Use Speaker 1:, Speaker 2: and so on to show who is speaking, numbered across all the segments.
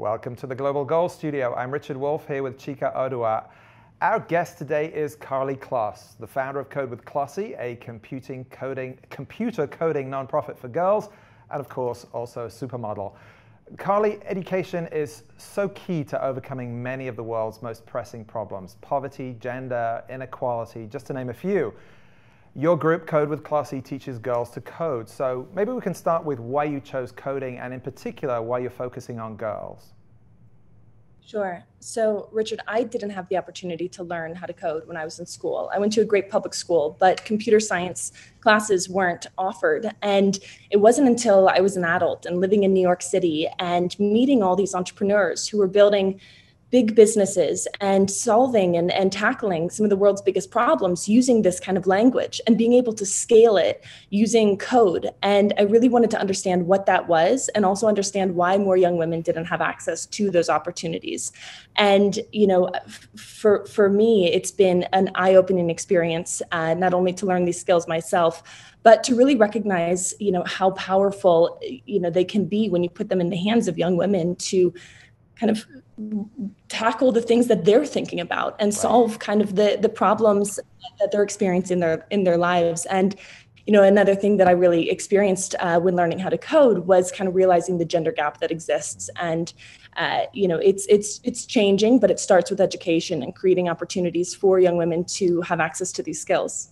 Speaker 1: Welcome to the Global Goals Studio. I'm Richard Wolf here with Chika Oduah. Our guest today is Karlie Kloss, the founder of Kode with Klossy, a computing coding, computer coding nonprofit for girls, and of course also a supermodel. Karlie, education is so key to overcoming many of the world's most pressing problems poverty, gender, inequality, just to name a few. Your group, Kode with Klossy, teaches girls to code. So maybe we can start with why you chose coding and, in particular, why you're focusing on girls.
Speaker 2: Sure. So, Richard, I didn't have the opportunity to learn how to code when I was in school. I went to a great public school, but computer science classes weren't offered. And it wasn't until I was an adult and living in New York City and meeting all these entrepreneurs who were building big businesses and solving and, and tackling some of the world's biggest problems using this kind of language and being able to scale it using code. And I really wanted to understand what that was and also understand why more young women didn't have access to those opportunities. And, you know, for, for me, it's been an eye opening experience, uh, not only to learn these skills myself, but to really recognize, you know, how powerful, you know, they can be when you put them in the hands of young women to kind of tackle the things that they're thinking about and solve kind of the the problems that they're experiencing in their in their lives. And you know another thing that i really experienced uh, when learning how to code was kind of realizing the gender gap that exists. And uh, you know it's it's it's changing but it starts with education and creating opportunities for young women to have access to these skills.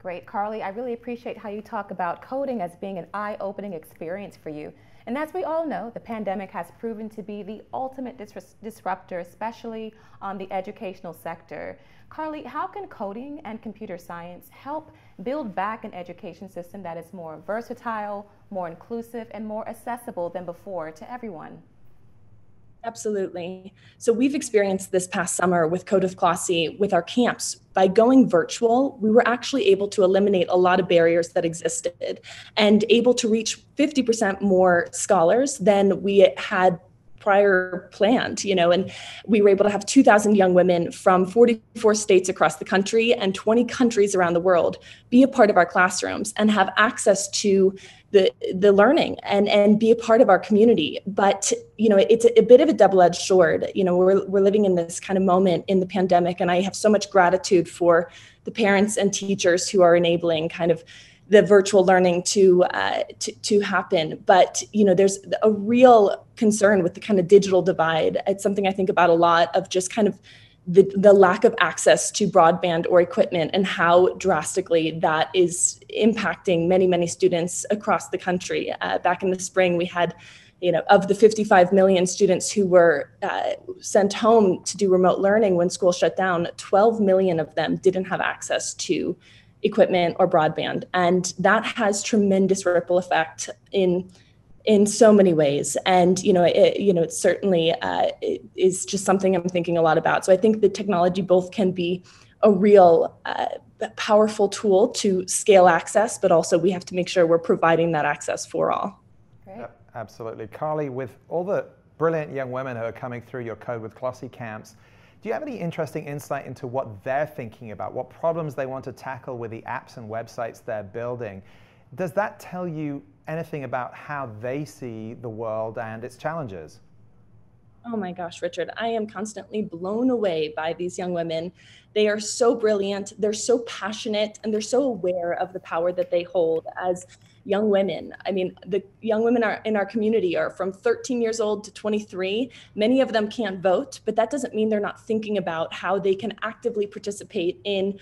Speaker 3: Great. Karlie i really appreciate how you talk about coding as being an eye-opening experience for you and as we all know, the pandemic has proven to be the ultimate dis- disruptor, especially on the educational sector. Karlie, how can coding and computer science help build back an education system that is more versatile, more inclusive, and more accessible than before to everyone?
Speaker 2: Absolutely. So we've experienced this past summer with Kode of Klossy with our camps. By going virtual, we were actually able to eliminate a lot of barriers that existed and able to reach 50% more scholars than we had prior planned you know and we were able to have 2000 young women from 44 states across the country and 20 countries around the world be a part of our classrooms and have access to the the learning and and be a part of our community. But you know it's a, a bit of a double-edged sword. You know we're, we're living in this kind of moment in the pandemic and i have so much gratitude for the parents and teachers who are enabling kind of the virtual learning to, uh, to to happen. But you know, there's a real concern with the kind of digital divide. It's something I think about a lot of just kind of the, the lack of access to broadband or equipment and how drastically that is impacting many many students across the country. Uh, back in the spring, we had you know, of the 55 million students who were uh, sent home to do remote learning when school shut down, 12 million of them didn't have access to equipment or broadband. And that has tremendous ripple effect in in so many ways. And you know it, you know it certainly uh, it is just something i'm thinking a lot about. So i think the technology both can be a real uh, powerful tool to scale access but also we have to make sure we're providing that access for all.
Speaker 1: Great. absolutely. Karlie with all the brilliant young women who are coming through your Kode with Klossy camps do you have any interesting insight into what they're thinking about, what problems they want to tackle with the apps and websites they're building? Does that tell you anything about how they see the world and its challenges?
Speaker 2: Oh my gosh, Richard, I am constantly blown away by these young women. They are so brilliant, they're so passionate, and they're so aware of the power that they hold as young women. I mean, the young women are in our community are from 13 years old to 23. Many of them can't vote, but that doesn't mean they're not thinking about how they can actively participate in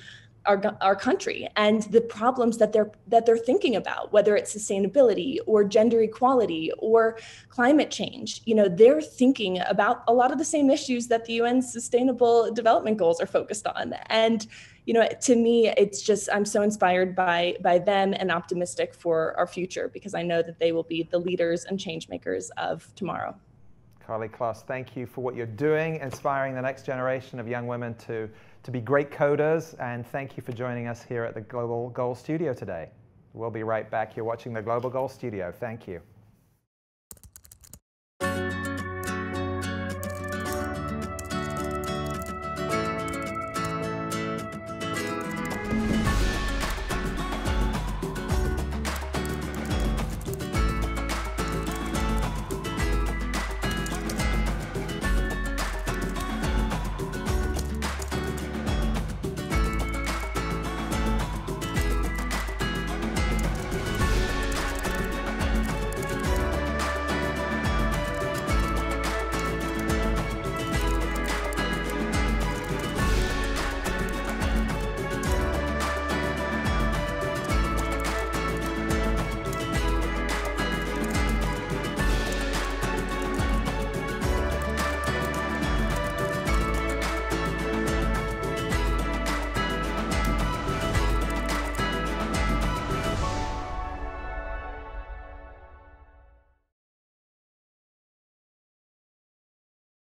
Speaker 2: our, our country and the problems that they're that they're thinking about whether it's sustainability or gender equality or climate change you know they're thinking about a lot of the same issues that the UN sustainable development goals are focused on. And you know to me it's just i'm so inspired by by them and optimistic for our future because i know that they will be the leaders and change makers of tomorrow
Speaker 1: Karlie Kloss thank you for what you're doing inspiring the next generation of young women to to be great coders and thank you for joining us here at the global goal studio today. We'll be right back. You're watching the global goal studio. Thank you